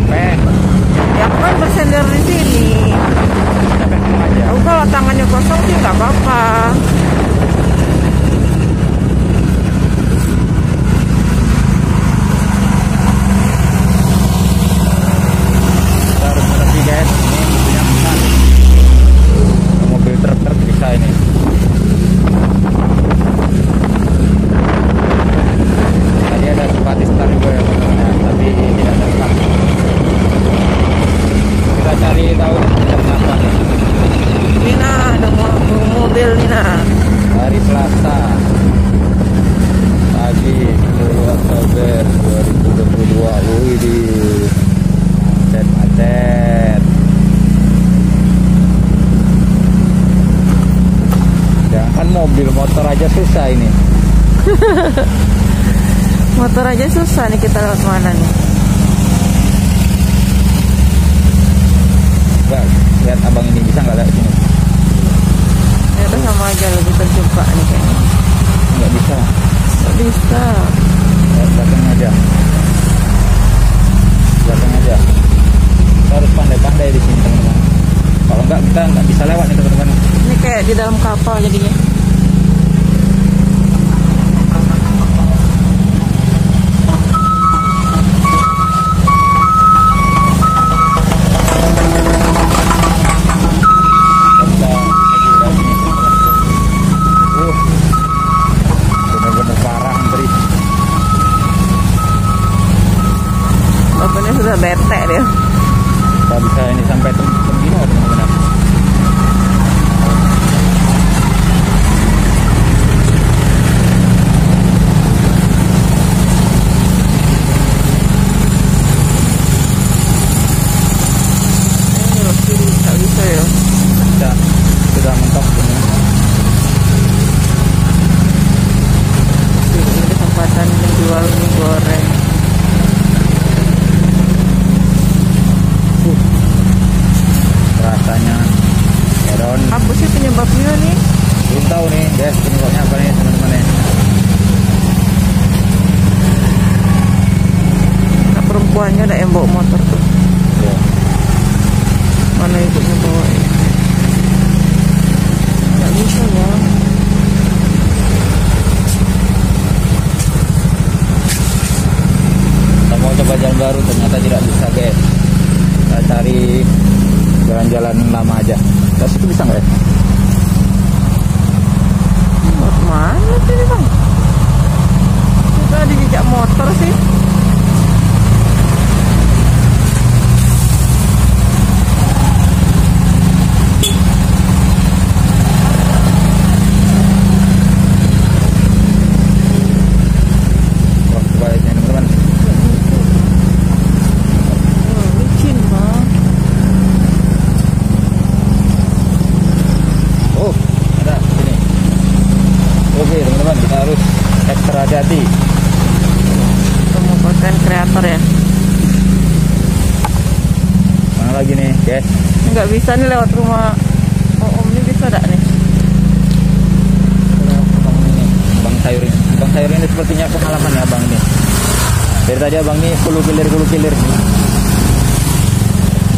capek. 2022 Wih di macet macet jangan mobil motor aja susah ini Motor aja susah nih kita lewat mana nih. Enggak, lihat abang ini bisa nggak lewat sini Ya udah sama aja lebih terjebak nih kayaknya. nggak bisa Nggak bisa. lewat belakang aja belakang aja. Kita harus pandai-pandai di sini teman-teman. Kalau nggak kita nggak bisa lewat nih teman-teman. Ini kayak di dalam kapal jadinya. Penyebabnya nih? belum tahu nih guys penyebabnya apa nih teman-teman ya Nah, perempuannya ada yang bawa motor tuh. Ya. Mana ibunya bawa? Nggak bisa ya. kita mau coba jalan baru ternyata tidak bisa guys kita cari jalan-jalan lama aja terus itu bisa nggak ya Mau ke mana sih ini bang? Kita motor sih. Wah, sebaliknya teman-teman Oh, licin bang. oh ada sini oke teman-teman kita harus ekstra hati-hati konten kreator ya? mana lagi nih guys Nggak bisa nih lewat rumah Oh, om ini bisa tak nih? Bang Sayur ini. Bang Sayur ini sepertinya pengalaman ya Bang ini. Dari tadi abang ini kulu kilir kulu kilir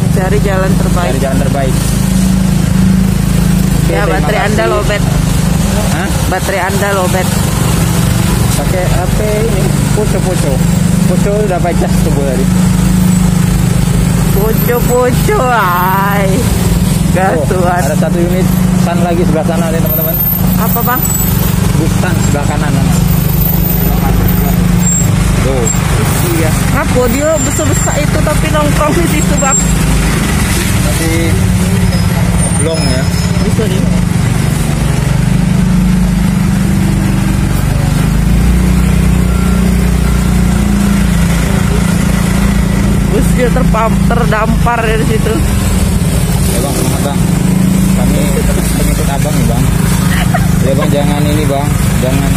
Mencari jalan terbaik. cari jalan terbaik. Oke, Ya, baterai. Anda lobet. Hah? Baterai Anda lobet. Pakai HP ini poco poco. Udah tuh Bu, tadi. Poco-poco, ay. Gas Oh, Tuhan. ada satu unit sun lagi sebelah sana nih teman-teman. Apa bang? Bus sun sebelah kanan. Nana. Tuh, Iya. Ngapa dia besar-besar itu tapi nongkrong di situ bang? tapi blong ya. Bisa nih. Dia terpam, terdampar dari situ. Ya bang, semangat bang. Kami pengikut abang nih bang. Ya bang jangan ini bang, jangan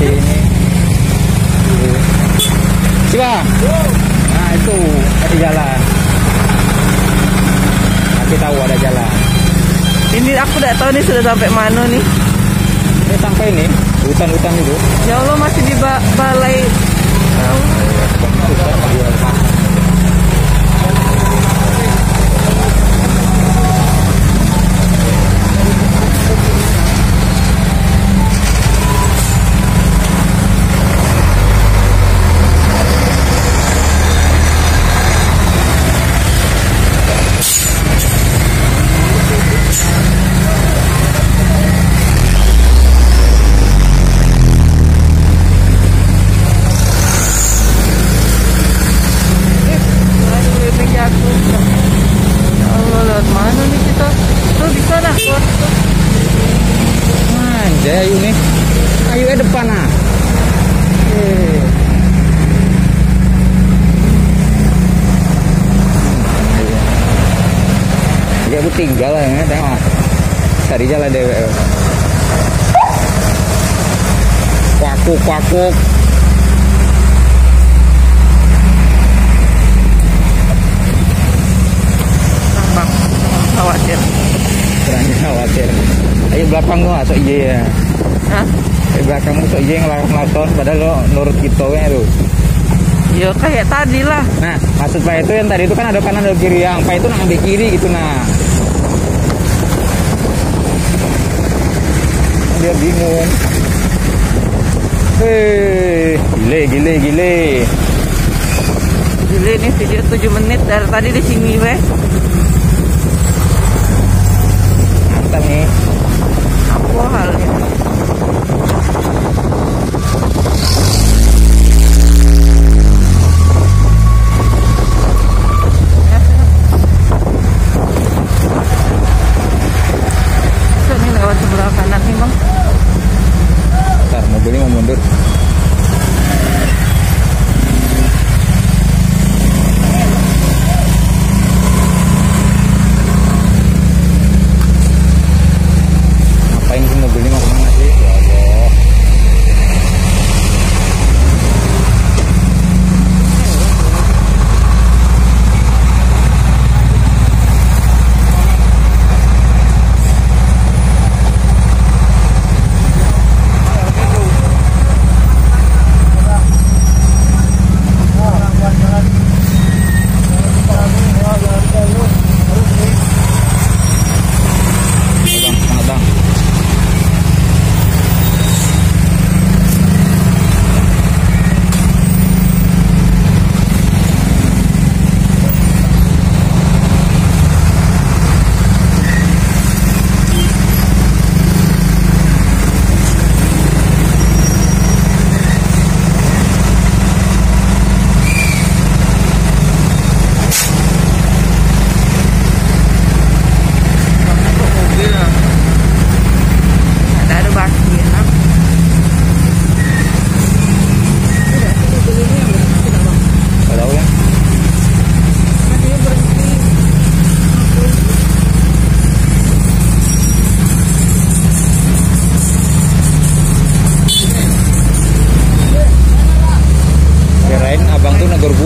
ini. Si bang. Nah itu ada jalan. Nanti tahu ada jalan. Ini aku tidak tahu nih sudah sampai mana nih. Ini sampai ini hutan-hutan itu. Ya Allah masih di ba balai. Aduh, ini jatuh. Ya Allah, lewat mana nih kita? Tuh di sana. Tuh, tuh. Anjay ayu nih. Ayu ke depan ah. Eh. Ya aku tinggal lah ya, tengok. Cari jalan dewek. Kuakuk, kuakuk. Bang, jangan khawatir. Jangan khawatir. Ayo belakang gua sok iya ya. Hah? Ayo belakang sok iya ngelakon padahal lo nurut kita ya tuh. Ya kayak tadi lah. Nah, maksud Pak itu yang tadi itu kan ada kanan ada kiri yang Pak itu nang ambil kiri gitu nah. Dia bingung. Hei, gile, gile, gile. Gila ini video 7 menit dari tadi di sini weh. Mantap nih.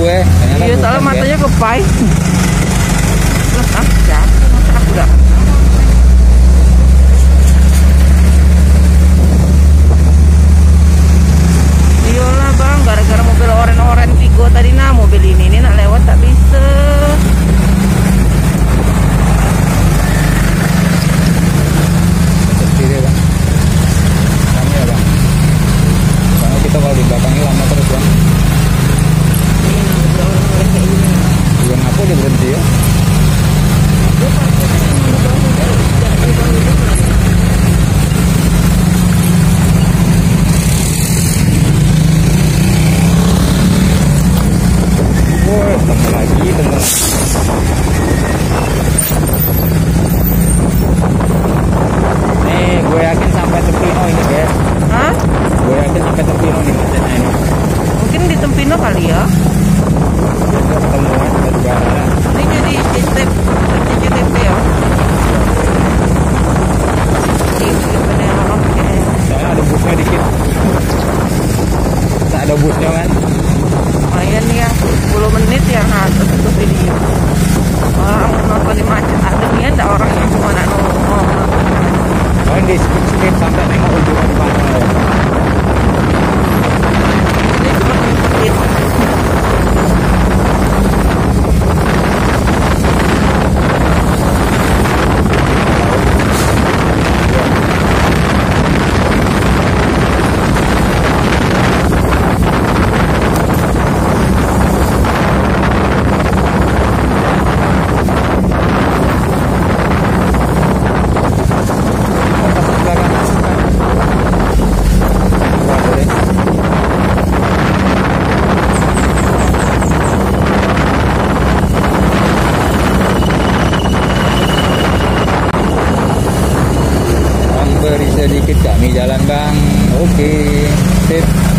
Gue. Iya, soalnya ya. matanya kepai. Lah, ah, jatuh mata aku dah. Bang. Oke, okay. sip.